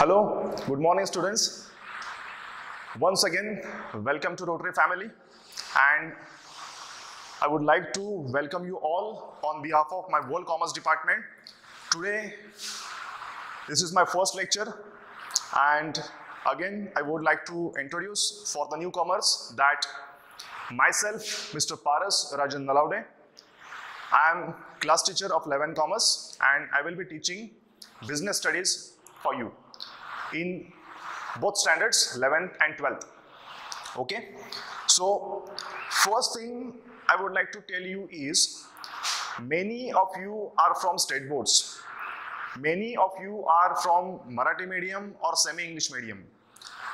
Hello, good morning, students. Once again, welcome to Rotary family, and I would like to welcome you all on behalf of my World Commerce Department. Today, this is my first lecture, and again, I would like to introduce for the newcomers that myself, Mr. Paras Rajan Nalaude, I am class teacher of 11 Commerce, and I will be teaching business studies for you in both standards 11th and 12th okay? So first thing i would like to tell you is many of you are from state boards. Many of you are from marathi medium or semi english medium.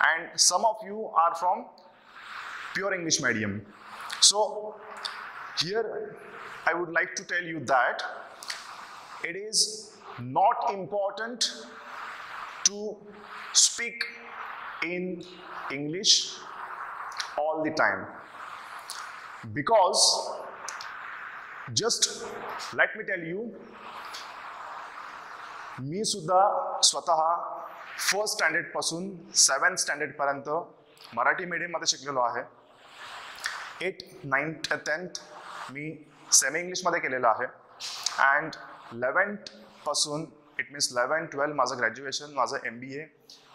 And some of you are from pure english medium. So here i would like to tell you that it is not important to speak in English all the time. Because just let me tell you मी सुद्धा स्वतः first स्टँडर्डपासून seventh standard पर्यंत मराठी मीडियममध्ये शिकलेलो आहे. Eight ninth tenth मी semi इंग्लिशमध्ये केलेलं आहे. अँड लेवन्थपासून इट मीन्स इलेवन ट्वेल्व माझं ग्रॅज्युएशन माझं एम बी ए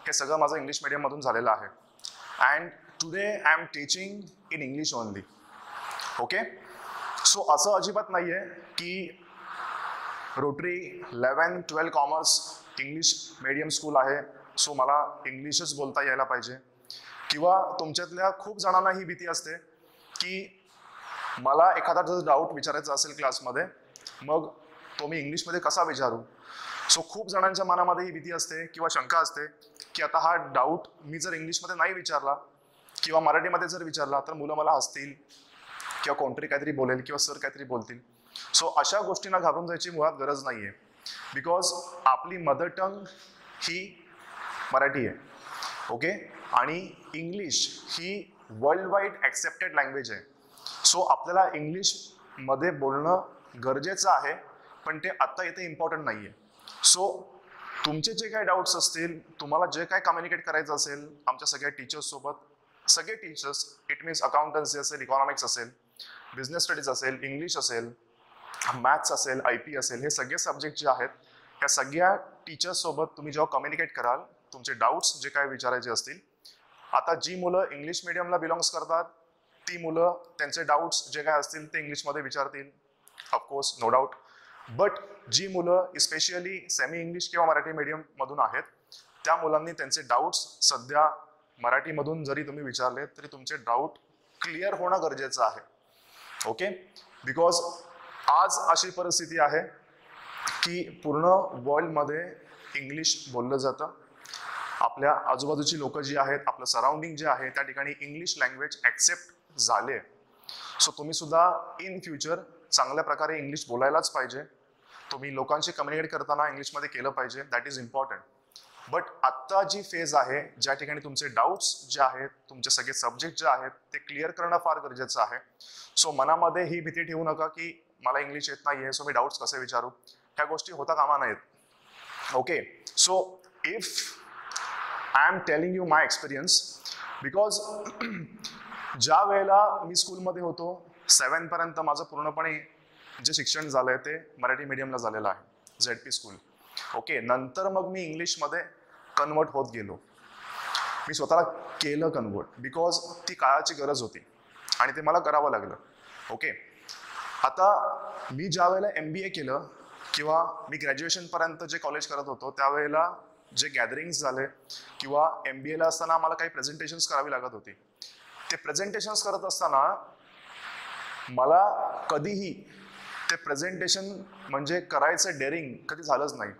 हे सगळं माझं इंग्लिश मिडियममधून झालेलं आहे. And today I am teaching in English only okay so असं अजिबात नाही आहे की Rotary eleven twelve commerce English medium school आहे. सो मला इंग्लिशच बोलता यायला पाहिजे. किंवा तुमच्यातल्या खूप जणांना ही भीती असते की मला एखादा जर डाऊट विचारायचा असेल क्लासमध्ये मग तो मी इंग्लिशमध्ये कसा विचारू? सो खूप जणांच्या मनामध्ये ही भीती असते किंवा शंका असते की आता हा डाऊट मी जर इंग्लिशमध्ये नाही विचारला किंवा मराठीमध्ये जर विचारला तर मुलं मला हसतील किंवा कोणतरी काहीतरी बोलेल किंवा सर काहीतरी बोलतील. सो अशा गोष्टींना घाबरून जायची मुळात गरज नाही आहे बिकॉज आपली मदर टंग ही मराठी आहे. ओके आणि इंग्लिश ही वर्ल्ड वाईड ॲक्सेप्टेड लँग्वेज आहे. सो आपल्याला इंग्लिशमध्ये बोलणं गरजेचं आहे पण ते आत्ता इथे इम्पॉर्टंट नाही आहे सो तुमचे जे काही डाऊट्स असतील तुम्हाला जे काय कम्युनिकेट करायचं असेल आमच्या सगळ्या टीचर्ससोबत सगळे टीचर्स इट मीन्स अकाउंटन्सी असेल इकॉनॉमिक्स असेल बिझनेस स्टडीज असेल इंग्लिश असेल मॅथ्स असेल आय पी असेल हे सगळे सब्जेक्ट जे आहेत ह्या सगळ्या टीचर्ससोबत तुम्ही जेव्हा कम्युनिकेट कराल तुमचे डाऊट्स जे काय विचारायचे असतील आता जी मुलं इंग्लिश मिडियमला बिलॉंग्स करतात ती मुलं त्यांचे डाऊट्स जे काय असतील ते इंग्लिशमध्ये विचारतील. Of course no doubt but जी मुलं स्पेशली सेमी इंग्लिश किंवा मराठी मीडियममधून आहेत त्या मुलांनी त्यांचे डाऊट्स सध्या मराठीमधून जरी तुम्ही विचारले तरी तुमचे डाऊट क्लिअर होणं गरजेचं आहे. ओके बिकॉज आज अशी परिस्थिती आहे की पूर्ण वर्ल्डमध्ये इंग्लिश बोललं जातं. आपल्या आजूबाजूची लोक जी आहेत आपलं सराउंडिंग जे आहे त्या ठिकाणी इंग्लिश लँग्वेज ॲक्सेप्ट झाले. सो तुम्ही सुद्धा इन फ्युचर चांगल्या प्रकारे इंग्लिश बोलायलाच पाहिजे. तुम्ही लोकांशी कम्युनिकेट करताना इंग्लिशमध्ये केलं पाहिजे. दॅट इज इम्पॉर्टंट बट आत्ता जी फेज आहे ज्या ठिकाणी तुमचे डाऊट्स जे आहेत तुमचे सगळे सब्जेक्ट जे आहेत ते क्लिअर करणं फार गरजेचं आहे. सो मनामध्ये ही भीती ठेवू नका की मला इंग्लिश येत नाही आहे सो मी डाऊट्स कसे विचारू? ह्या गोष्टी होता कामा नाहीत okay so if I am telling you my experience because ज्या वेळेला मी स्कूलमध्ये होतो सेवनपर्यंत माझं पूर्णपणे जे शिक्षण झालं आहे ते मराठी मीडियमला झालेलं आहे झेड पी स्कूल ओके नंतर मग मी इंग्लिशमध्ये कन्वर्ट होत गेलो. मी स्वतःला केलं कन्वर्ट बिकॉज ती काळाची गरज होती आणि ते मला करावं लागलं. ओके आता मी ज्या वेळेला एम बी ए केलं किंवा मी ग्रॅज्युएशनपर्यंत जे कॉलेज करत होतो त्यावेळेला जे गॅदरिंग्स झाले किंवा एम बी एला असताना आम्हाला काही प्रेझेंटेशन्स करावी लागत होती. ते प्रेझेंटेशन्स करत असताना मला कधीही ते प्रेझेंटेशन म्हणजे करायचं डेअरिंग कधी झालंच नाही.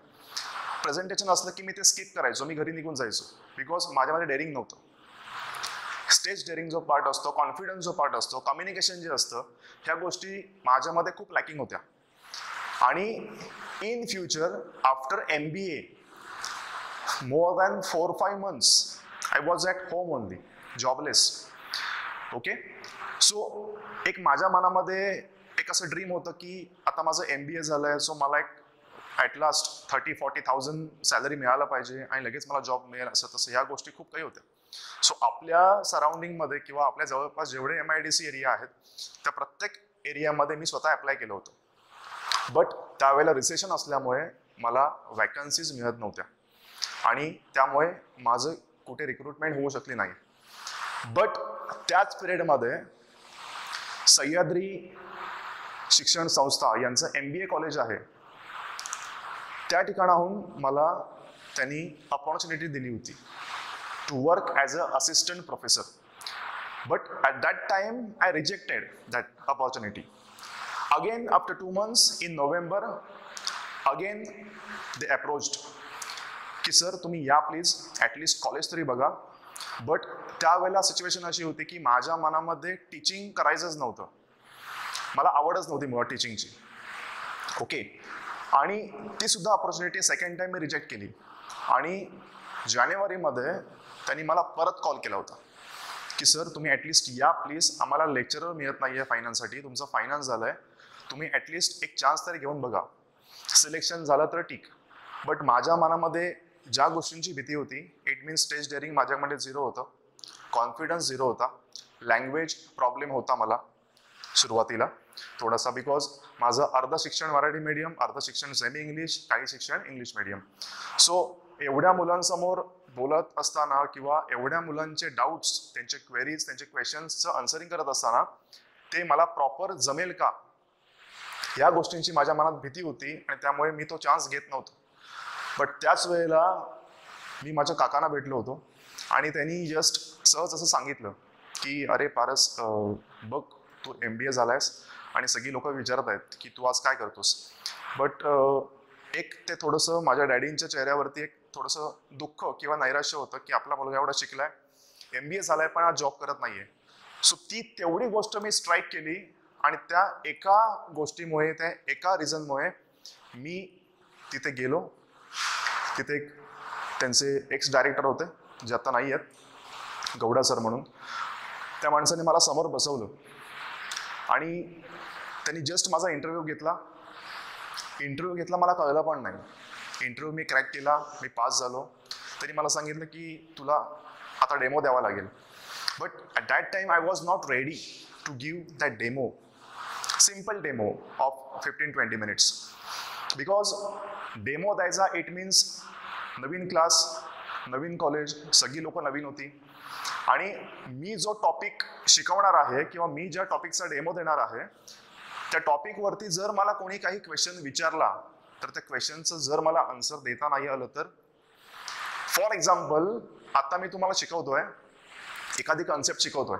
प्रेझेंटेशन असलं की मी ते स्किप करायचो मी घरी निघून जायचो. बिकॉज माझ्यामध्ये डेअरिंग नव्हतं. स्टेज डेअरिंग जो पार्ट असतो कॉन्फिडन्स जो पार्ट असतो कम्युनिकेशन जे असतं ह्या गोष्टी माझ्यामध्ये खूप लॅकिंग होत्या. आणि in future after M B A more than four five months I was at home only jobless okay so एक माझ्या मनामध्ये एक असं ड्रीम होतं की आता माझं एम बी ए झालं आहे सो मला एक at last thirty forty thousand salary मिळायला पाहिजे आणि लगेच मला जॉब मिळेल असं तसं ह्या गोष्टी खूप काही होत्या. सो आपल्या सराउंडिंगमध्ये किंवा आपल्या जवळपास जेवढे M I D C area आहेत त्या प्रत्येक एरियामध्ये मी स्वतः अप्लाय केलं होतं. बट त्यावेळेला रिसेशन असल्यामुळे मला वॅकन्सीज मिळत नव्हत्या. आणि त्यामुळे माझं कुठे रिक्रुटमेंट होऊ शकली नाही. बट त्याच पिरियडमध्ये सह्याद्री शिक्षण संस्था यांचं एम बी ए कॉलेज आहे. त्या ठिकाणाहून मला त्यांनी अपॉर्च्युनिटी दिली होती to work as a assistant professor but at that time I rejected that opportunity again after two months in November again they approached की सर तुम्ही या प्लीज ॲटलिस्ट कॉलेज तरी बघा. बट त्यावेळेला सिच्युएशन अशी होती की माझ्या मनामध्ये टीचिंग करायचंच नव्हतं. मला आवडच नव्हती मुळात टीचिंगची ओके आणि ती सुद्धा ऑपॉर्च्युनिटी सेकंड टाइम मी रिजेक्ट केली. आणि जानेवारीमध्ये त्यांनी मला परत कॉल केला होता. की सर तुम्ही ॲटलिस्ट या प्लीज आम्हाला लेक्चरर मिळत नाही आहे फायनान्ससाठी तुमचं फायनान्स झालं आहे तुम्ही ॲटलिस्ट एक चान्स तरी घेऊन बघा. सिलेक्शन झालं तर ठीक. बट माझ्या मनामध्ये ज्या गोष्टींची भीती होती इट मीन्स स्टेज डेअरिंग माझ्यामध्ये झिरो होतं. कॉन्फिडन्स झिरो होता. लँग्वेज प्रॉब्लेम होता मला. सुरुवातीला. थोडासा बिकॉज माझं अर्ध शिक्षण मराठी मीडियम अर्ध शिक्षण सेमी इंग्लिश काही शिक्षण इंग्लिश मीडियम सो एवढ्या मुलांसमोर बोलत असताना किंवा एवढ्या मुलांचे डाऊट्स त्यांचे क्वेरीज त्यांचे क्वेश्चन्सचं आन्सरिंग करत असताना ते मला प्रॉपर जमेल का? या गोष्टींची माझ्या मनात भीती होती आणि त्यामुळे मी तो चान्स घेत नव्हतो. बट त्याच वेळेला मी माझ्या काकांना भेटलो होतो आणि त्यांनी जस्ट सहज असं सांगितलं की अरे पारस बघ तू एम बी ए झालायस आणि सगळी लोक विचारत आहेत की तू आज काय करतोस? बट एक ते थोडंसं माझ्या डॅडींच्या चेहऱ्यावरती एक थोडंसं दुःख किंवा नैराश्य होतं की आपला मुलगा एवढा शिकलाय एम बी ए झालाय पण आज जॉब करत नाहीये. सो ती तेवढी गोष्ट मी स्ट्राईक केली आणि त्या एका गोष्टीमुळे त्या एका रिझनमुळे मी तिथे गेलो. तिथे एक त्यांचे एक्स डायरेक्टर होते जे आता नाही आहेत गौडा सर म्हणून. त्या माणसाने मला समोर बसवलं. आणि त्यांनी जस्ट माझा इंटरव्ह्यू घेतला. इंटरव्ह्यू घेतला मला कळलं पण नाही. इंटरव्ह्यू मी क्रॅक केला मी पास झालो. तरी मला सांगितलं की तुला आता डेमो द्यावा लागेल. But at that time I was not ready to give that demo simple demo of fifteen twenty minutes because demo द्यायचा इट मीन्स नवीन क्लास नवीन कॉलेज सगळी लोक नवीन होती. आणि मी जो टॉपिक शिकवणार आहे किंवा मी ज्या टॉपिकचा डेमो देणार आहे त्या टॉपिकवरती जर मला कोणी काही क्वेश्चन विचारला तर त्या क्वेश्चनचं जर मला आन्सर देता नाही आलं तर? फॉर एक्झाम्पल आता मी तुम्हाला शिकवतोय एखादी concept शिकवतोय.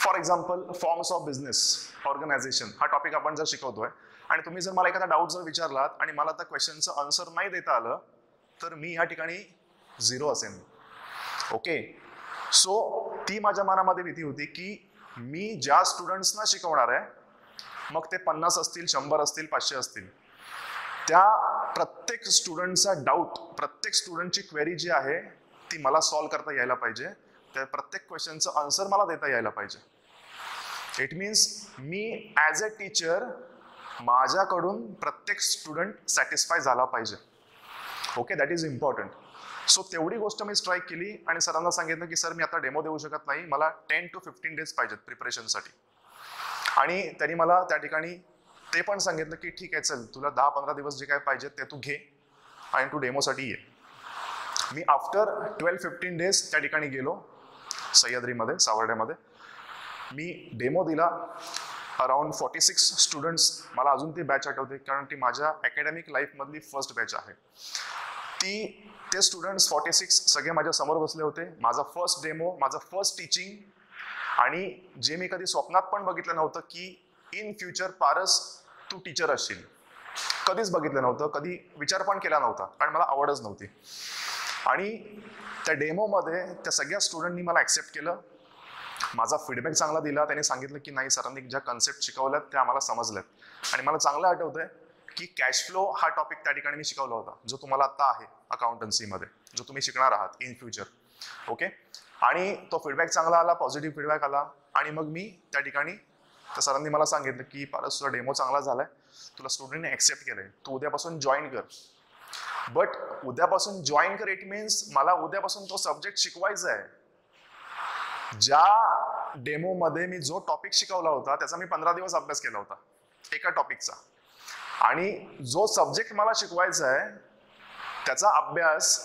For example forms of business organization हा टॉपिक आपण जर शिकवतोय आणि तुम्ही जर मला एखादा डाऊट जर विचारलात आणि मला त्या क्वेश्चनचं आन्सर नाही देता आलं तर मी ह्या ठिकाणी झिरो असेन. ओके सो ती माझ्या मनामध्ये भीती होती की मी ज्या स्टुडंट्सना शिकवणार आहे मग ते पन्नास असतील शंभर असतील पाचशे असतील. त्या प्रत्येक स्टुडंटचा डाऊट प्रत्येक स्टुडंटची क्वेरी जी आहे ती मला सॉल्व करता यायला पाहिजे. त्या प्रत्येक क्वेश्चनचं आन्सर मला देता यायला पाहिजे. इट मीन्स मी ॲज अ टीचर माझ्याकडून प्रत्येक स्टुडंट सॅटिस्फाय झाला पाहिजे. Okay that is important so तेवढी गोष्ट मी स्ट्राईक केली आणि सरांना सांगितलं की सर मी आता डेमो देऊ शकत नाही. मला टेन टू फिफ्टीन डेज पाहिजेत प्रिपरेशनसाठी आणि त्यांनी मला त्या ठिकाणी ते पण सांगितलं की ठीक आहे चल तुला दहा पंधरा दिवस जे काय पाहिजेत ते तू घे आणि तू डेमोसाठी ये. मी आफ्टर ट्वेल्व फिफ्टीन डेज त्या ठिकाणी गेलो सह्याद्रीमध्ये सावर्ड्यामध्ये. मी डेमो दिला. अराउंड फॉर्टी सिक्स स्टुडंट्स मला अजून ती बॅच आठवते कारण ती माझ्या अकॅडमिक लाईफमधली फर्स्ट बॅच आहे. ती ते स्टुडंट्स फॉर्टी सिक्स सगळे माझ्यासमोर बसले होते. माझा फर्स्ट डेमो माझं फर्स्ट टीचिंग आणि जे मी कधी स्वप्नात पण बघितलं नव्हतं की इन फ्युचर पारस तू टीचर असशील. कधीच बघितलं नव्हतं कधी विचार पण केला नव्हता कारण मला आवडच नव्हती. आणि त्या डेमोमध्ये त्या सगळ्या स्टुडंटनी मला ॲक्सेप्ट केलं. माझा फीडबॅक चांगला दिला. त्यांनी सांगितलं की नाही सरांनी ज्या कन्सेप्ट शिकवल्यात त्या आम्हाला समजल्यात. आणि मला चांगलं आठवतंय की कॅश फ्लो हा टॉपिक त्या ठिकाणी मी शिकवला होता जो तुम्हाला आत्ता आहे अकाउंटन्सीमध्ये जो तुम्ही शिकणार आहात इन फ्युचर ओके आणि तो फीडबॅक चांगला आला पॉझिटिव्ह फीडबॅक आला आणि मग मी त्या ठिकाणी त्या सरांनी मला सांगितलं की पारस तुझा डेमो चांगला झालाय. तुला स्टुडंटने ऍक्सेप्ट केलंय. तू उद्यापासून जॉईन कर. बट उद्यापासून जॉईन कर इट मीन्स मला उद्यापासून तो सब्जेक्ट शिकवायचा आहे. ज्या डेमोमध्ये मी जो टॉपिक शिकवला होता त्याचा मी पंधरा दिवस अभ्यास केला होता एका टॉपिकचा आणि जो सब्जेक्ट मला शिकवायचा आहे त्याचा अभ्यास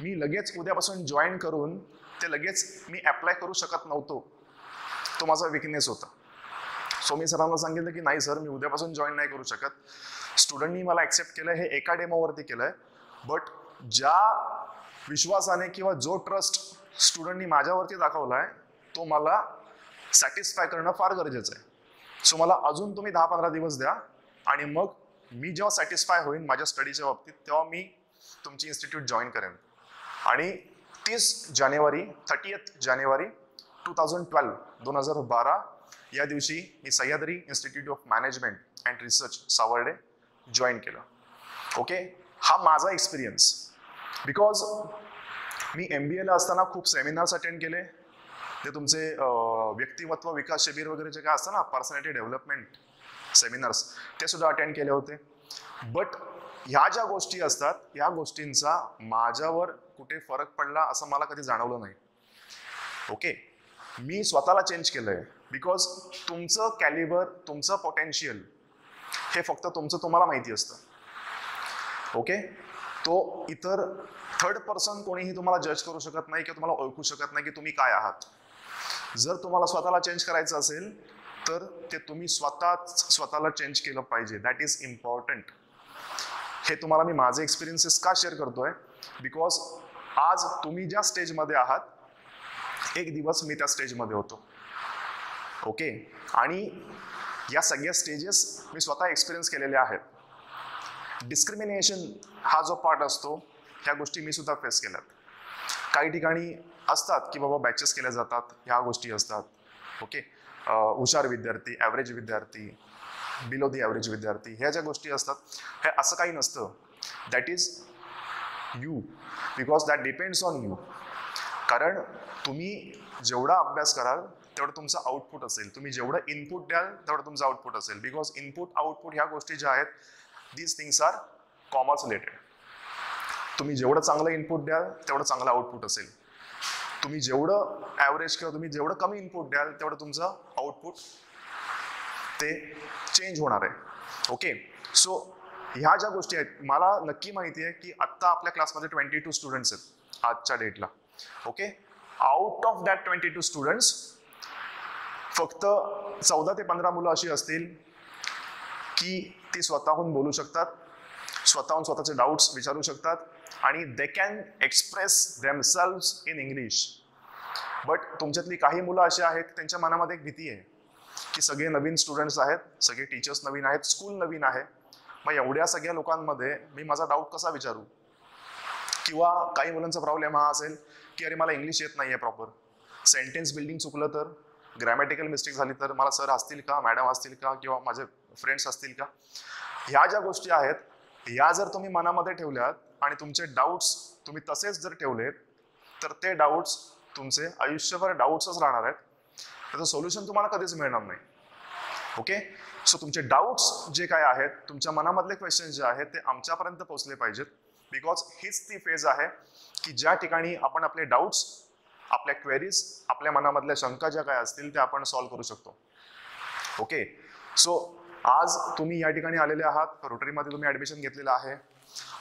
मी लगेच उद्यापासून जॉईन करून ते लगेच मी अप्लाय करू शकत नव्हतो. तो माझा विकनेस होता. सो मी सरांना सांगितलं की नाही सर मी उद्यापासून जॉईन नाही करू शकत. स्टुडंटनी मला ॲक्सेप्ट केलं हे एका डेमोवरती केलं आहे बट ज्या विश्वासाने किंवा जो ट्रस्ट स्टुडंटनी माझ्यावरती दाखवला आहे तो मला सॅटिस्फाय करणं फार गरजेचं आहे. सो मला अजून तुम्ही दहा पंधरा दिवस द्या. आणि मग मी जेव्हा सॅटिस्फाय होईन माझ्या स्टडीच्या बाबतीत तेव्हा मी तुमची इन्स्टिट्यूट जॉईन करेन. आणि तीस जानेवारी thirtieth January two thousand twelve दोन हजार बारा या दिवशी मी Sahyadri institute of management and research Savarde join केलं. ओके हा माझा एक्सपिरियन्स बिकॉज मी एम बी एला असताना खूप सेमिनार्स अटेंड केले. ते तुमचे व्यक्तिमत्व विकास शिबिर वगैरे जे काय असतं ना पर्सनॅलिटी डेव्हलपमेंट सेमिनार्स ते सुद्धा अटेंड केले होते. बट ह्या ज्या गोष्टी असतात ह्या गोष्टींचा माझ्यावर कुठे फरक पडला असं मला कधी जाणवलं नाही. ओके मी स्वतःला चेंज केलंय. बिकॉज तुमचं कॅलिबर तुमचं पोटेन्शियल हे फक्त तुमचं तुम्हाला माहिती असतं. ओके तो इतर थर्ड पर्सन कोणीही तुम्हाला जज करू शकत नाही किंवा तुम्हाला ओळखू शकत नाही की तुम्ही काय आहात. जर तुम्हाला स्वतःला चेंज करायचं असेल तर ते तुम्ही स्वतः स्वतःला चेंज केलं पाहिजे. दॅट इज इम्पॉर्टंट हे तुम्हाला मी माझे एक्सपिरियन्सेस का शेअर करतोय? बिकॉज आज तुम्ही ज्या स्टेजमध्ये आहात एक दिवस मी त्या स्टेजमध्ये होतो. ओके आणि या सगळ्या स्टेजेस मी स्वतः एक्सपिरियन्स केलेले आहेत. डिस्क्रिमिनेशन हा जो पार्ट असतो ह्या गोष्टी मी सुद्धा फेस केल्यात. काही ठिकाणी असतात की बाबा बॅचेस केल्या जातात ह्या गोष्टी असतात. ओके? हुशार विद्यार्थी ॲव्हरेज विद्यार्थी बिलो दी ॲव्हरेज विद्यार्थी ह्या ज्या गोष्टी असतात हे असं काही नसतं. That is you because that depends on you कारण तुम्ही जेवढा अभ्यास कराल तेवढं तुमचं आउटपुट असेल. तुम्ही जेवढं इनपुट द्याल तेवढं तुमचं आउटपुट असेल. बिकॉज इनपुट आउटपुट ह्या गोष्टी ज्या आहेत these things are commerce related तुम्ही जेवढं चांगलं इनपुट द्याल तेवढं चांगलं आउटपुट असेल. तुम्ही जेवढं ॲव्हरेज किंवा तुम्ही जेवढं कमी इनपुट द्याल तेवढं तुमचं आउटपुट ते चेंज होणार आहे. ओके सो ह्या ज्या गोष्टी आहेत मला नक्की माहिती आहे की आत्ता आपल्या क्लासमध्ये ट्वेंटी टू स्टुडंट्स आहेत आजच्या डेटला okay out of that twenty two students फक्त चौदा ते पंधरा मुलं अशी असतील की ती स्वतःहून बोलू शकतात स्वतःहून स्वतःचे डाऊट्स विचारू शकतात आणि they can express themselves in English but तुमच्यातली काही मुलं अशी आहेत त्यांच्या मनामध्ये एक भीती आहे की सगळे नवीन स्टुडंट्स आहेत सगळे टीचर्स नवीन आहेत स्कूल नवीन आहे. मग एवढ्या सगळ्या लोकांमध्ये मी माझा डाऊट कसा विचारू? किंवा काही मुलांचा प्रॉब्लेम हा असेल की अरे मला इंग्लिश येत नाही आहे प्रॉपर सेंटेन्स बिल्डिंग चुकलं तर ग्रॅमॅटिकल मिस्टेक झाली तर मला सर असतील का मॅडम असतील का किंवा माझे फ्रेंड्स असतील का? ह्या ज्या गोष्टी आहेत या जर तुम्ही मनामध्ये ठेवल्यात आणि तुमचे डाऊट्स तुम्ही तसेच जर ठेवलेत तर ते डाऊट्स तुमचे आयुष्यभर डाऊट्सच राहणार आहेत. त्याचं सोल्युशन तुम्हाला कधीच मिळणार नाही. ओके सो तुमचे डाऊट्स जे काय आहेत तुमच्या मनामधले क्वेश्चन जे आहेत ते आमच्यापर्यंत पोहोचले पाहिजेत. बिकॉज हीच ती फेज आहे की ज्या ठिकाणी आपण आपले डाऊट्स आपल्या क्वेरीज आपल्या मनामधल्या शंका ज्या काय असतील त्या आपण सॉल्व्ह करू शकतो. ओके सो आज तुम्ही या ठिकाणी आलेले आहात रोटरीमध्ये तुम्ही ॲडमिशन घेतलेलं आहे.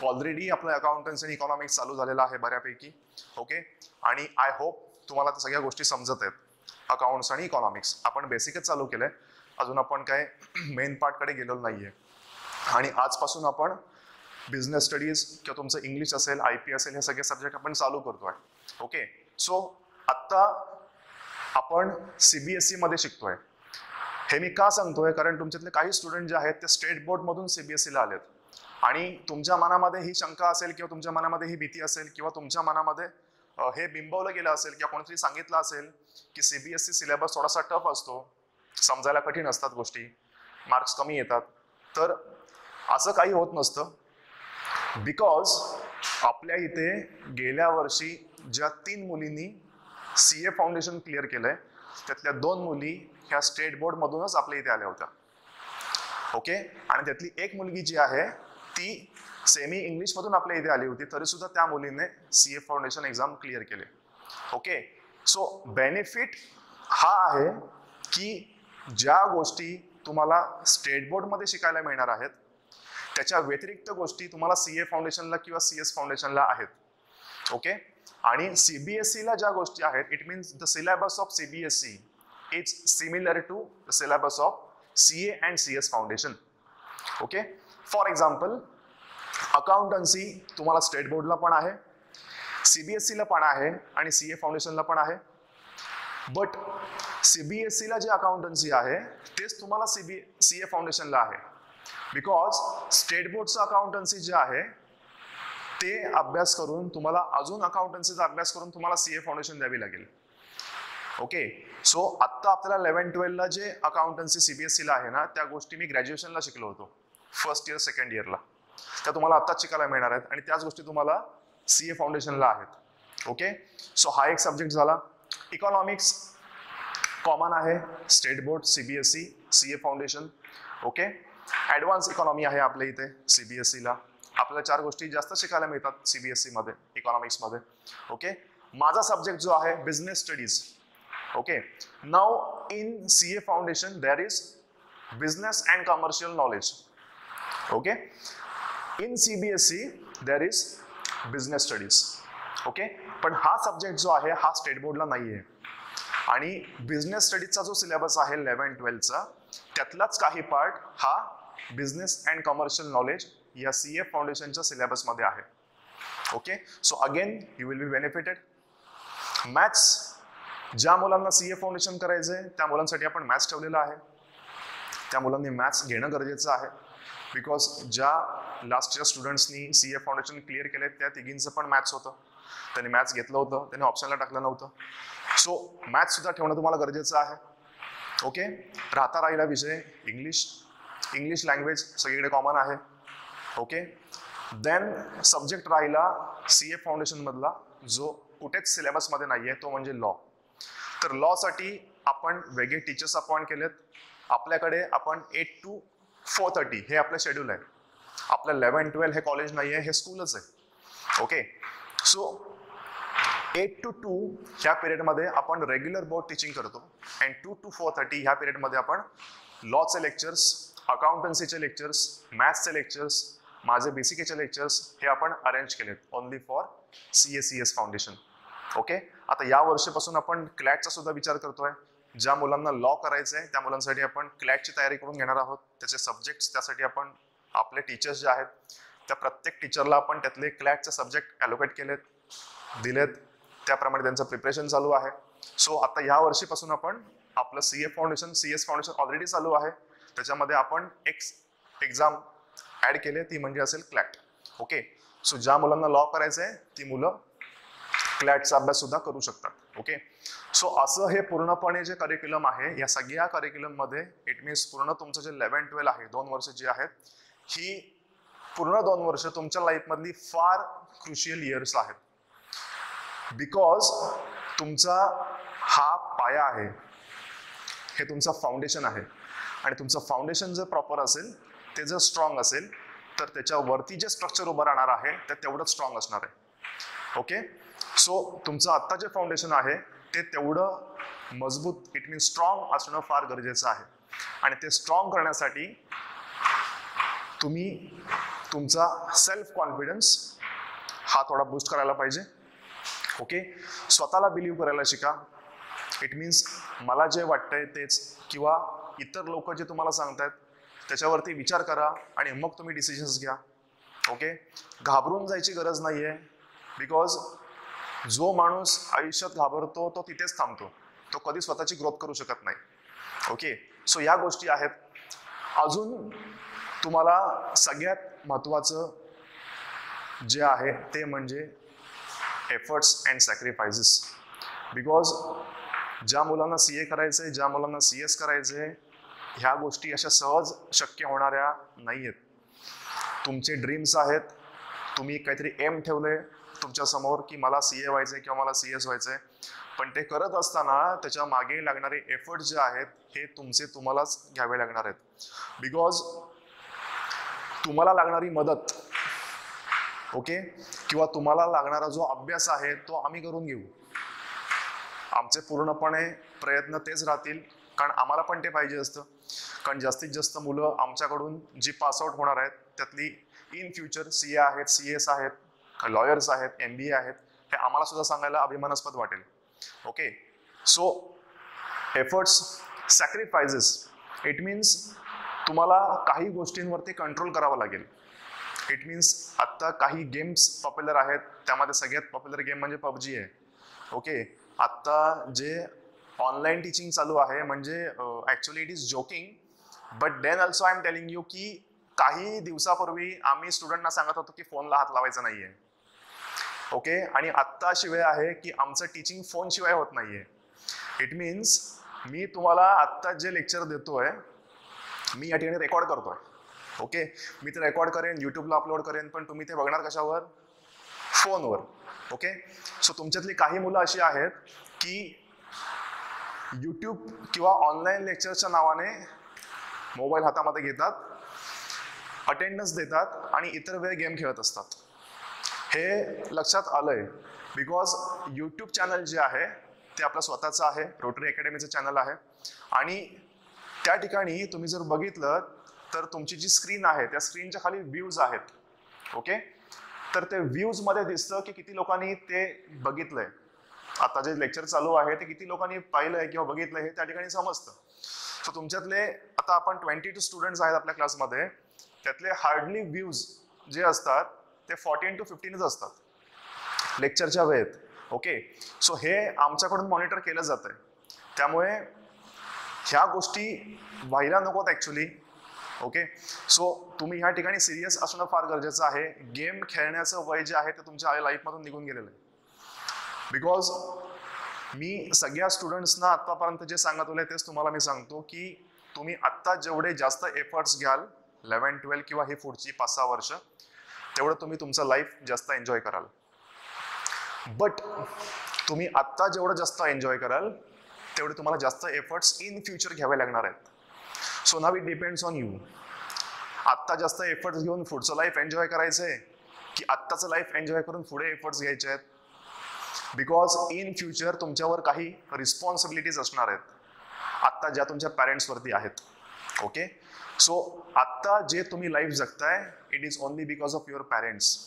ऑलरेडी आपलं अकाउंटन्सी आणि इकॉनॉमिक्स चालू झालेलं आहे बऱ्यापैकी. ओके आणि आय होप तुम्हाला त्या सगळ्या गोष्टी समजत आहेत. अकाउंट्स आणि इकॉनॉमिक्स आपण बेसिकच चालू केलं आहे अजून आपण काय मेन पार्टकडे गेलेलो नाही आहे आणि आजपासून आपण बिझनेस स्टडीज किंवा तुमचं इंग्लिश असेल आय पी असेल हे सगळे सब्जेक्ट आपण चालू करतोय. ओके सो आत्ता आपण सी बी एसमध्ये शिकतोय. हे मी का सांगतोय? कारण तुमच्यातले काही स्टुडंट जे आहेत ते स्टेट बोर्डमधून सी बी एस सीला आलेत. आणि तुमच्या मनामध्ये ही शंका असेल किंवा तुमच्या मनामध्ये ही भीती असेल किंवा तुमच्या मनामध्ये हे बिंबवलं गेलं असेल किंवा कोणीतरी सांगितलं असेल की सीबीएसई सिलेबस थोडासा टफ असतो समजायला कठीण असतात गोष्टी मार्क्स कमी येतात. तर असं काही होत नसतं. बिकॉज आपल्या इथे गेल्या वर्षी ज्या तीन मुलींनी सी ए फाउंडेशन क्लिअर केलंय त्यातल्या दोन मुली ह्या स्टेट बोर्डमधूनच आपल्या इथे आल्या होत्या. ओके आणि त्यातली एक मुलगी जी आहे ती सेमी इंग्लिशमधून आपल्या इथे आली होती. तरी सुद्धा त्या मुलीने C A foundation exam clear केले. ओके सो बेनिफिट हा आहे की ज्या गोष्टी तुम्हाला स्टेट बोर्डमध्ये शिकायला मिळणार आहेत त्याच्या व्यतिरिक्त गोष्टी तुम्हाला सी ए फाउंडेशनला किंवा सी एस फाउंडेशनला आहेत. ओके आणि सीबीएसईला ज्या गोष्टी आहेत it means the syllabus of CBSE is similar to the syllabus of C A and C S foundation okay for example accountancy तुम्हाला स्टेट बोर्डला पण आहे सीबीएसईला पण आहे आणि सी ए फाउंडेशनला पण आहे. बट सीबीएसईला जे अकाउंटन्सी आहे तेच तुम्हाला सीबी सी ए फाउंडेशनला आहे. बिकॉज स्टेट बोर्डचं अकाउंटन्सी जे आहे ते अभ्यास करून तुम्हाला अजून अकाउंटन्सीचा अभ्यास करून तुम्हाला सी ए फाउंडेशन द्यावी लागेल. ओके सो आत्ता आपल्याला इलेव्हन ट्वेल्वला जे अकाउंटन्सी सीबीएसईला आहे ना त्या गोष्टी मी ग्रॅज्युएशनला शिकलो होतो. फर्स्ट इयर सेकंड इयरला त्या तुम्हाला आत्ताच शिकायला मिळणार आहेत आणि त्याच गोष्टी तुम्हाला सी ए फाउंडेशनला आहेत. ओके सो हा एक सब्जेक्ट झाला. इकॉनॉमिक्स कॉमन आहे. State board CBSE C A foundation okay advance economy आहे आपल्या इथे सीबीएसईला आपल्याला चार गोष्टी जास्त शिकायला मिळतात सीबीएसई मध्ये इकॉनॉमिक्समध्ये ओके माझा सब्जेक्ट जो आहे business studies okay now in C A foundation there is business and commercial knowledge okay in CBSE there is business studies okay पण हा सब्जेक्ट जो आहे हा स्टेट बोर्डला नाही आहे आणि बिझनेस स्टडीजचा जो सिलेबस आहे इलेव्हन ट्वेल्थचा त्यातलाच काही पार्ट हा बिझनेस अँड कमर्शियल नॉलेज या सी एफ फाउंडेशनच्या सिलेबसमध्ये आहे. Okay so again you will be benefited maths ज्या मुलांना सी ए फाउंडेशन करायचं आहे त्या मुलांसाठी आपण मॅथ्स ठेवलेलं आहे. त्या मुलांनी मॅथ्स घेणं गरजेचं आहे. बिकॉज ज्या लास्ट इयर स्टुडंट्सनी सी ए फाउंडेशन क्लिअर केले त्या तिघींचं पण मॅथ्स होतं. त्यांनी मॅथ्स घेतलं होतं त्यांनी ऑप्शनला टाकलं नव्हतं. सो मॅथ्स सुद्धा ठेवणं तुम्हाला गरजेचं आहे. ओके राहता राहिला विषय इंग्लिश इंग्लिश लँग्वेज सगळीकडे कॉमन आहे. ओके देन सब्जेक्ट राहिला सी ए फाउंडेशनमधला जो कुठेच सिलेबसमध्ये नाही आहे तो म्हणजे लॉ तर लॉसाठी आपण वेगळे टीचर्स अपॉइंट केलेत. आपल्याकडे आपण एट टू फोर थर्टी हे आपलं शेड्यूल आहे. आपलं इलेव्हन ट्वेल्व हे कॉलेज नाही आहे हे स्कूलच आहे. Okay so eight to two ह्या पिरियडमध्ये आपण रेग्युलर बोर्ड टीचिंग करतो and two to four thirty ह्या पिरियडमध्ये आपण लॉचे लेक्चर्स अकाउंटन्सीचे लेक्चर्स मॅथ्सचे लेक्चर्स माझे बेसिकेचे लेक्चर्स हे आपण अरेंज केलेत. Only for C S C S foundation okay आता या वर्षीपासून आपण क्लॅटचा सुद्धा विचार करतोय. ज्या मुलांना लॉ करायचं आहे त्या मुलांसाठी आपण क्लॅटची तयारी करून घेणार आहोत. त्याचे सब्जेक्ट्स त्यासाठी आपण आपले टीचर्स जे आहेत त्या प्रत्येक टीचरला आपण त्यातले क्लॅटचे सब्जेक्ट ॲलोकेट केलेत दिलेत. त्याप्रमाणे त्यांचं प्रिपरेशन चालू आहे. सो आता या वर्षीपासून आपण आपलं C A foundation C S foundation already चालू आहे. त्याच्यामध्ये आपण एक एक्झाम ॲड केले ती म्हणजे असेल क्लॅट ओके सो ज्या मुलांना लॉ करायचं आहे ती मुलं क्लॅटचा अभ्यास सुद्धा करू शकतात ओके सो असं हे पूर्णपणे जे करिक्युलम आहे या सगळ्या करिक्युलममध्ये इट मीन्स पूर्ण तुमचं जे इलेव्हन ट्वेल्व आहे दोन वर्ष जी आहेत ही पूर्ण दोन वर्ष तुमच्या लाईफमधली फार क्रुशियल इयर्स आहेत. बिकॉज तुमचा हा पाया आहे हे तुमचं फाउंडेशन आहे. आणि तुमचं फाउंडेशन जर प्रॉपर असेल ते जर स्ट्रॉंग असेल तर त्याच्यावरती जे स्ट्रक्चर उभं राहणार आहे ते तेवढंच स्ट्रॉंग असणार आहे. ओके सो तुमचं आत्ता जे फाउंडेशन आहे ते तेवढं मजबूत इट मीन स्ट्रॉंग असणं फार गरजेचं आहे. आणि ते स्ट्रॉंग करण्यासाठी तुम्ही तुमचा सेल्फ कॉन्फिडन्स हा थोडा बूस्ट करायला पाहिजे. ओके स्वतःला बिलीव्ह करायला शिका. इट मीन्स मला जे वाटतंय तेच किंवा इतर लोक जे तुम्हाला सांगतायत त्याच्यावरती विचार करा आणि मग तुम्ही डिसिजन्स घ्या. ओके घाबरून जायची गरज नाही आहे बिकॉज जो माणूस आयुष्यात घाबरतो तो तिथेच थांबतो. तो कधी स्वतःची ग्रोथ करू शकत नाही. ओके सो या गोष्टी आहेत. अजून तुम्हाला सगळ्यात महत्त्वाचं जे आहे ते म्हणजे एफर्ट्स अँड सॅक्रिफायसेस बिकॉज ज्या मुलांना सी ए करायचं आहे ज्या मुलांना सी एस करायचं आहे ह्या गोष्टी अशा सहज शक्य होणाऱ्या नाही आहेत तुमचे ड्रीम्स आहेत. तुम्ही काहीतरी एम ठेवले तुमच्यासमोर की मला सी ए व्हायचंय किंवा मला सी एस व्हायचंय. पण ते करत असताना त्याच्यामागे लागणारे एफर्ट जे आहेत हे तुमचे तुम्हालाच घ्यावे लागणार आहेत. बिकॉज तुम्हाला लागणारी मदत ओके किंवा तुम्हाला लागणारा जो अभ्यास आहे तो आम्ही करून घेऊ. आमचे पूर्णपणे प्रयत्न तेच राहतील कारण आम्हाला पण ते पाहिजे असतं. कारण जास्तीत जास्त मुलं आमच्याकडून जी पासआउट होणार आहेत त्यातली इन फ्युचर सी ए आहेत सी एस आहेत लॉयर्स आहेत एम बी ए आहेत हे आम्हाला सुद्धा सांगायला अभिमानास्पद वाटेल. Okay so efforts sacrifices it means तुम्हाला काही गोष्टींवरती कंट्रोल करावं लागेल. इट मीन्स आत्ता काही गेम्स पॉप्युलर आहेत त्यामध्ये सगळ्यात पॉप्युलर गेम म्हणजे पबजी आहे. ओके आत्ता जे ऑनलाईन टीचिंग चालू आहे म्हणजे actually it is joking but then also I am telling you की काही दिवसापूर्वी आम्ही स्टुडंटना सांगत होतो की फोनला हात लावायचा नाही आहे ओके? आणि आत्ता वेळ आहे की आमचं टीचिंग फोनशिवाय होत नाहीये. इट मीन्स मी तुम्हाला आत्ता जे लेक्चर देतोय मी या ठिकाणी रेकॉर्ड करतोय. ओके? मी ते रेकॉर्ड करेन युट्यूबला अपलोड करेन पण तुम्ही ते बघणार कशावर? फोनवर ओके? सो तुमच्यातली काही मुलं अशी आहेत की यूट्यूब किंवा ऑनलाईन लेक्चरच्या नावाने मोबाईल हातामध्ये घेतात अटेंडन्स देतात आणि इतर वेळ गेम खेळत असतात. हे लक्षात आलंय बिकॉज यूट्यूब चॅनल जे आहे ते आपलं स्वतःचं आहे रोटरी अकॅडमीचं चॅनल आहे. आणि त्या ठिकाणी तुम्ही जर बघितलं तर तुमची जी स्क्रीन आहे त्या स्क्रीनच्या खाली व्ह्यूज आहेत. ओके तर ते व्ह्यूजमध्ये दिसतं की किती लोकांनी ते बघितलंय. आता जे लेक्चर चालू आहे ते किती लोकांनी पाहिलंय किंवा बघितलंय हे त्या ठिकाणी समजतं. सो तुमच्यातले आता आपण ट्वेंटी टू स्टुडंट्स आहेत आपल्या क्लासमध्ये त्यातले हार्डली व्ह्यूज जे असतात ते फॉर्टीन टू फिफ्टीनच असतात. लेक्चरच्या वेळेत. ओके सो हे आमच्याकडून मॉनिटर केलं जातंय. त्यामुळे ह्या गोष्टी व्हायला नकोत ॲक्च्युली ओके सो तुम्ही ह्या ठिकाणी सिरियस असणं फार गरजेचं आहे. गेम खेळण्याचं वय जे आहे ते तुमच्या लाईफमधून निघून गेलेलं आहे. बिकॉज मी सगळ्या स्टुडंट्सना आत्तापर्यंत जे सांगत होते तेच तुम्हाला मी सांगतो की तुम्ही आत्ता जेवढे जास्त एफर्ट्स घ्याल इलेवन ट्वेल्व किंवा हे पुढची पाच सहा वर्ष तेवढं तुम्ही तुमचं लाईफ जास्त एन्जॉय कराल. बट तुम्ही आत्ता जेवढं जास्त एन्जॉय कराल तेवढे तुम्हाला जास्त एफर्ट्स इन फ्युचर घ्यावे लागणार आहेत. So now it depends on you आत्ता जास्त एफर्ट्स घेऊन पुढचं लाईफ एन्जॉय करायचं आहे की आत्ताचं लाईफ एन्जॉय करून पुढे एफर्ट्स घ्यायचे आहेत. बिकॉज इन फ्युचर तुमच्यावर काही रिस्पॉन्सिबिलिटीज असणार आहेत. आत्ता ज्या तुमच्या पॅरेंट्सवरती आहेत. ओके सो आत्ता जे तुम्ही life जगताय it is only because of your parents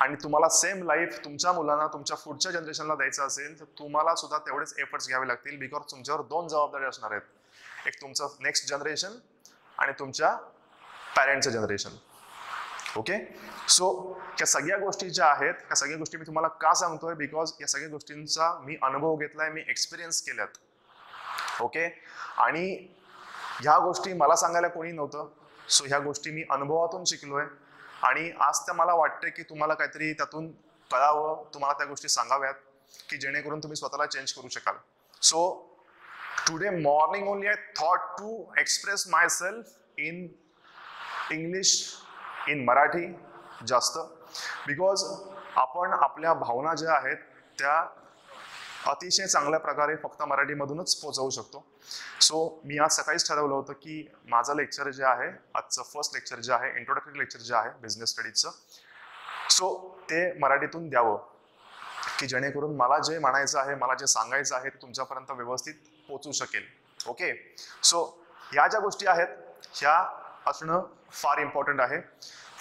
आणि तुम्हाला सेम लाईफ तुमच्या मुलांना तुमच्या पुढच्या जनरेशनला द्यायचं असेल तर तुम्हाला सुद्धा तेवढेच एफर्ट्स घ्यावे लागतील बिकॉज तुमच्यावर दोन जबाबदारी असणार आहेत. एक तुमचं नेक्स्ट जनरेशन आणि तुमच्या पॅरेंटचं जनरेशन ओके सो या सगळ्या गोष्टी ज्या आहेत या सगळ्या गोष्टी मी तुम्हाला का सांगतोय? बिकॉज या सगळ्या गोष्टींचा मी अनुभव घेतलाय मी एक्सपिरियन्स केल्यात. ओके आणि ह्या गोष्टी मला सांगायला कोणी नव्हतं. सो ह्या गोष्टी मी अनुभवातून शिकलोय. आणि आज त्या मला वाटते की तुम्हाला काहीतरी त्यातून कळावं तुम्हाला त्या गोष्टी सांगाव्यात की जेणेकरून तुम्ही स्वतःला चेंज करू शकाल. So today morning only I thought to express my self in English in Marathi जास्त बिकॉज आपण आपल्या भावना ज्या आहेत त्या अतिशय चांगल्या प्रकारे फक्त मराठीमधूनच पोचवू शकतो. सो मी आज सकाळीच ठरवलं होतं की माझं लेक्चर जे आहे आजचं फर्स्ट लेक्चर जे आहे इंट्रोडक्टरी लेक्चर जे आहे बिझनेस स्टडीजचं सो ते मराठीतून द्यावं. की जेणेकरून मला जे म्हणायचं आहे मला जे सांगायचं आहे ते तुमच्यापर्यंत व्यवस्थित पोचू शकेल. ओके सो ह्या ज्या गोष्टी आहेत ह्या असणं फार इम्पॉर्टंट आहे.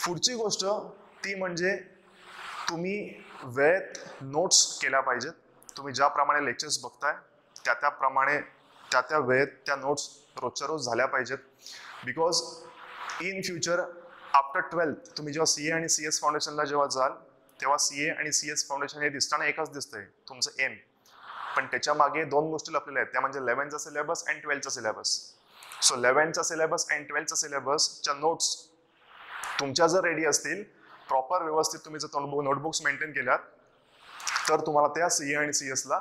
पुढची गोष्ट ती म्हणजे तुम्ही वेळेत नोट्स केल्या पाहिजेत. तुम्ही ज्याप्रमाणे लेक्चर्स बघताय त्या त्याप्रमाणे त्या त्या वेळेत त्या नोट्स रोजच्या रोज झाल्या पाहिजेत. Because in future after twelfth तुम्ही जेव्हा सी ए आणि सी एस फाउंडेशनला जेव्हा जाल तेव्हा सी ए आणि सी एस फाउंडेशन हे दिसताना एकच दिसतंय तुमचं एम पण त्याच्यामागे दोन गोष्टी लपलेल्या आहेत. त्या म्हणजे इलेव्हनचा सिलेबस अँड ट्वेल्थचा सिलेबस सो इलेव्हनचा सिलेबस अँड ट्वेल्थचा सिलेबसच्या नोट्स तुमच्या जर रेडी असतील प्रॉपर व्यवस्थित तुम्ही जर नोटबुक्स मेंटेन केल्यात तर तुम्हाला त्या सी ए आणि सी एसला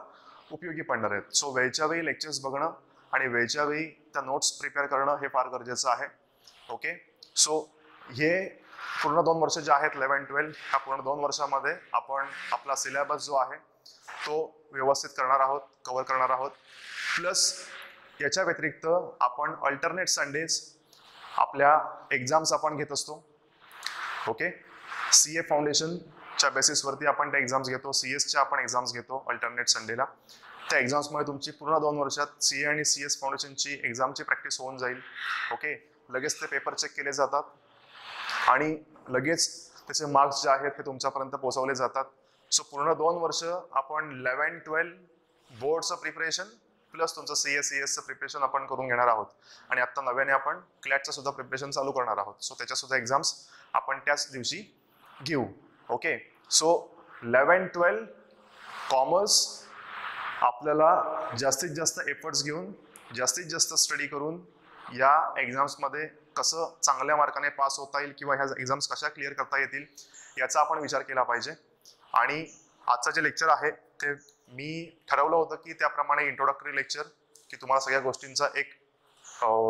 उपयोगी पडणार आहेत. सो वेळच्या वेळी लेक्चर्स बघणं आणि वेळच्या वेळी त्या नोट्स प्रिपेअर करणं हे फार गरजेचं आहे. ओके सो हे पूर्ण दोन वर्ष जे आहेत इलेवन ट्वेल्व ह्या पूर्ण दोन वर्षामध्ये आपण आपला सिलेबस जो आहे तो व्यवस्थित करणार आहोत कव्हर करणार आहोत. प्लस याच्या व्यतिरिक्त आपण अल्टरनेट संडेज आपल्या एक्झाम्स आपण घेत असतो. ओके सी ए फाउंडेशनच्या बेसिसवरती आपण त्या एक्झाम्स घेतो. सी एसच्या आपण एक्झाम्स घेतो अल्टरनेट संडेला त्या एक्झाम्समुळे तुमची पूर्ण दोन वर्षात सी ए आणि सी एस फाउंडेशनची एक्झामची प्रॅक्टिस होऊन जाईल. ओके लगेच ते पेपर चेक केले जातात. आणि लगेच त्याचे मार्क्स जे आहेत ते तुमच्यापर्यंत पोहोचवले जातात. सो पूर्ण दोन वर्ष आपण लेवन ट्वेल्व बोर्डचं प्रिपरेशन प्लस तुमचं सी एस सी एसचं प्रिपरेशन आपण करून घेणार आहोत. आणि आत्ता नव्याने आपण क्लॅटचं सुद्धा प्रिपरेशन चालू करणार आहोत. सो त्याच्यासुद्धा एक्झाम्स आपण त्याच दिवशी घेऊ. Okay so eleven twelve commerce आपल्याला जास्तीत जास्त एफर्ट्स घेऊन जास्तीत जास्त स्टडी करून या एक्झाम्समध्ये कसं चांगल्या मार्काने पास होता येईल किंवा ह्या एक्झाम्स कशा क्लिअर करता येतील याचा आपण विचार केला पाहिजे. आणि आजचं जे लेक्चर आहे ते मी ठरवलं होतं की त्याप्रमाणे इंट्रोडक्टरी लेक्चर की तुम्हाला सगळ्या गोष्टींचा एक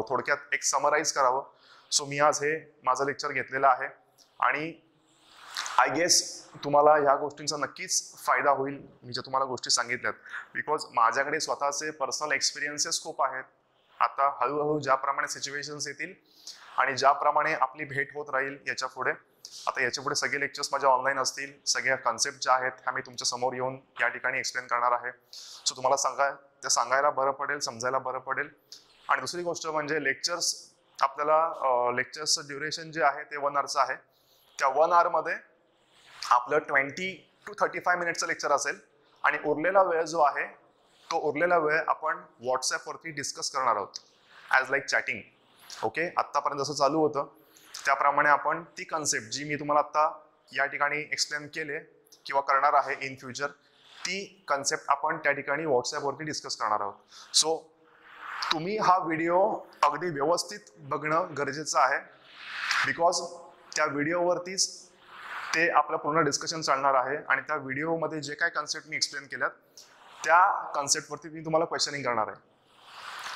थोडक्यात एक समराईज करावं. सो मी आज हे माझं लेक्चर घेतलेलं आहे. आणि आय गेस तुम्हाला ह्या गोष्टींचा नक्कीच फायदा होईल. मी ज्या तुम्हाला गोष्टी सांगितल्यात. बिकॉज माझ्याकडे स्वतःचे पर्सनल एक्सपिरियन्सेस खूप आहेत. आता हळूहळू ज्याप्रमाणे सिच्युएशन्स येतील आणि ज्याप्रमाणे आपली भेट होत राहील याच्यापुढे आता याच्यापुढे सगळे लेक्चर्स माझ्या ऑनलाईन असतील. सगळ्या कन्सेप्ट ज्या आहेत ह्या मी तुमच्यासमोर येऊन या ठिकाणी एक्सप्लेन करणार आहे. सो तुम्हाला सांगा ते सांगायला बरं पडेल समजायला बरं पडेल. आणि दुसरी गोष्ट म्हणजे लेक्चर्स आपल्याला लेक्चर्सचं ड्युरेशन जे आहे ते वन आवरचं आहे. त्या वन आवरमध्ये आपलं ट्वेंटी टू थर्टी फाय मिनिटचं लेक्चर असेल आणि उरलेला वेळ जो आहे तो उरलेला वेळ आपण व्हॉट्सॲपवरती डिस्कस करणार आहोत. ॲज लाईक चॅटिंग ओके आत्तापर्यंत जसं चालू होतं त्याप्रमाणे आपण ती कन्सेप्ट जी मी तुम्हाला आत्ता या ठिकाणी एक्सप्लेन केले किंवा करणार आहे इन फ्युचर ती कन्सेप्ट आपण त्या ठिकाणी व्हॉट्सॲपवरती डिस्कस करणार आहोत. सो तुम्ही हा व्हिडिओ अगदी व्यवस्थित बघणं गरजेचं आहे. बिकॉज त्या व्हिडिओवरतीच ते आपलं पूर्ण डिस्कशन चालणार आहे. आणि त्या व्हिडिओमध्ये जे काय कन्सेप्ट मी एक्सप्लेन केल्यात त्या कन्सेप्टवरती मी तुम्हाला क्वेश्चनिंग करणार आहे.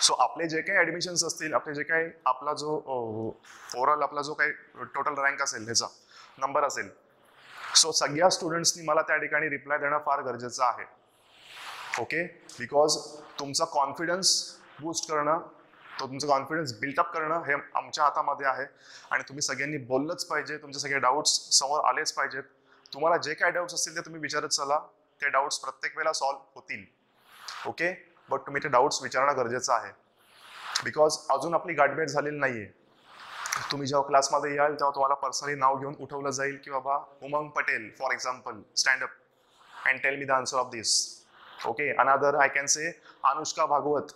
सो आपले जे काही ॲडमिशन्स असतील आपले जे काही आपला जो ओव्हरऑल आपला जो काही टोटल रँक असेल ह्याचा नंबर असेल सो सगळ्या स्टुडंट्सनी मला त्या ठिकाणी रिप्लाय देणं फार गरजेचं आहे. ओके बिकॉज तुमचा कॉन्फिडन्स बूस्ट करणं तो तुमचं कॉन्फिडन्स बिल्टअप करणं हे आमच्या हातामध्ये आहे. आणि तुम्ही सगळ्यांनी बोललंच पाहिजे तुमचे सगळे डाऊट्स समोर आलेच पाहिजेत. तुम्हाला जे काय डाऊट्स असतील ते तुम्ही विचारत चला. ते डाऊट्स प्रत्येक वेळेला सॉल्व्ह होतील. ओके बट तुम्ही ते डाऊट्स विचारणं गरजेचं आहे. बिकॉज अजून आपली गाठभेट झालेली नाही आहे तुम्ही जेव्हा क्लासमध्ये याल तेव्हा तुम्हाला पर्सनली नाव घेऊन उठवलं जाईल की बाबा Umang Patel for example stand up and tell me the answer of this okay another I can say Anushka Bhagwat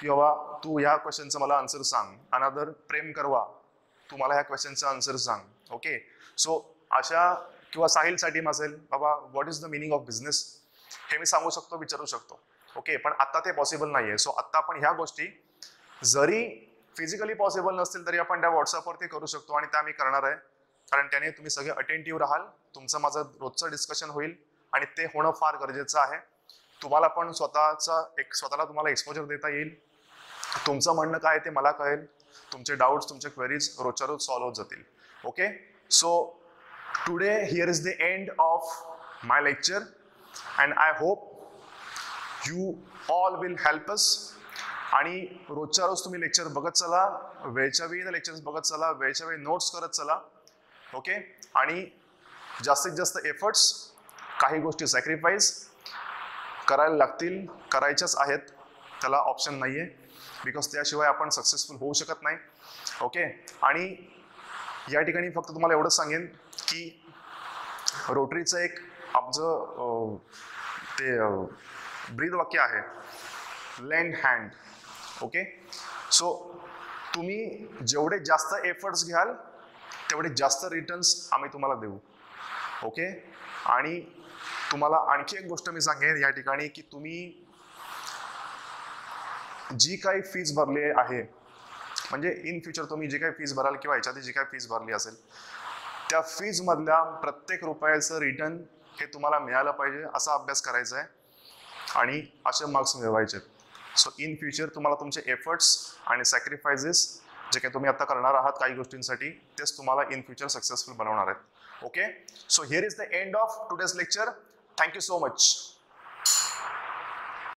की बाबा तू ह्या क्वेश्चनचं मला आन्सर सांग. अनादर प्रेम करवा. तू मला ह्या क्वेश्चनचं आन्सर सांग. ओके सो अशा किंवा साहिलसाठी असेल बाबा what is the meaning of business हे मी सांगू शकतो विचारू शकतो. ओके पण आत्ता ते पॉसिबल नाही आहे सो आत्ता आपण ह्या गोष्टी जरी फिजिकली पॉसिबल नसतील तरी आपण त्या व्हॉट्सअपवरती करू शकतो आणि त्या मी करणार आहे. कारण त्याने तुम्ही सगळे अटेंटिव्ह राहाल. तुमचं माझं रोजचं डिस्कशन होईल. आणि ते होणं फार गरजेचं आहे. तुम्हाला पण स्वतःचा एक स्वतःला तुम्हाला एक्सपोजर देता येईल. तुमचं म्हणणं काय ते मला कळेल. तुमचे डाऊट्स तुमचे क्वेरीज रोजच्या रोज सॉल्व्ह होत जातील. Okay so today here is the end of my lecture and I hope you all will help us आणि रोजच्या रोज तुम्ही लेक्चर बघत चला वेळच्या वेळी लेक्चर्स बघत चला वेळच्या वेळी नोट्स करत चला. ओके आणि जास्तीत जास्त एफर्ट्स काही गोष्टी सॅक्रिफाईस करायला लागतील करायच्याच आहेत. त्याला ऑप्शन नाही आहे बिकॉज त्याशिवाय आपण सक्सेसफुल होऊ शकत नाही. ओके आणि या ठिकाणी फक्त तुम्हाला एवढंच सांगेन की रोटरीचं एक आमचं ते ब्रीद वाक्य आहे. लेंड हँड ओके सो तुम्ही जेवढे जास्त एफर्ट्स घ्याल तेवढे जास्त रिटर्न्स आम्ही तुम्हाला देऊ. ओके आणि तुम्हाला आणखी एक गोष्ट मी सांगेन या ठिकाणी की तुम्ही जी काही फीज भरली आहे म्हणजे इन फ्युचर तुम्ही जी काही फीज भराल किंवा याच्यात जी काही फीज भरली असेल त्या फीज मधल्या प्रत्येक रुपयाचं रिटर्न हे तुम्हाला मिळालं पाहिजे असा अभ्यास करायचा आहे. आणि असे मार्क्स मिळवायचे सो इन फ्युचर तुम्हाला तुमचे एफर्ट्स आणि सॅक्रिफायसेस जे काही तुम्ही आता करणार आहात काही गोष्टींसाठी तेच तुम्हाला इन फ्युचर सक्सेसफुल बनवणार आहेत. Okay so here is the end of today's lecture Thank you so much.